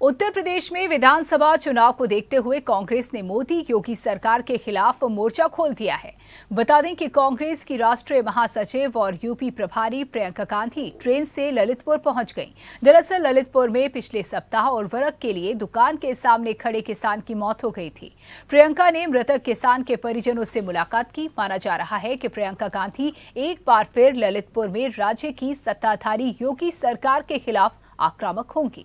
उत्तर प्रदेश में विधानसभा चुनाव को देखते हुए कांग्रेस ने मोदी योगी सरकार के खिलाफ मोर्चा खोल दिया है। बता दें कि कांग्रेस की राष्ट्रीय महासचिव और यूपी प्रभारी प्रियंका गांधी ट्रेन से ललितपुर पहुँच गईं। दरअसल ललितपुर में पिछले सप्ताह उर्वरक के लिए दुकान के सामने खड़े किसान की मौत हो गई थी। प्रियंका ने मृतक किसान के परिजनों से मुलाकात की। माना जा रहा है कि प्रियंका गांधी एक बार फिर ललितपुर में राज्य की सत्ताधारी योगी सरकार के खिलाफ आक्रामक होंगी।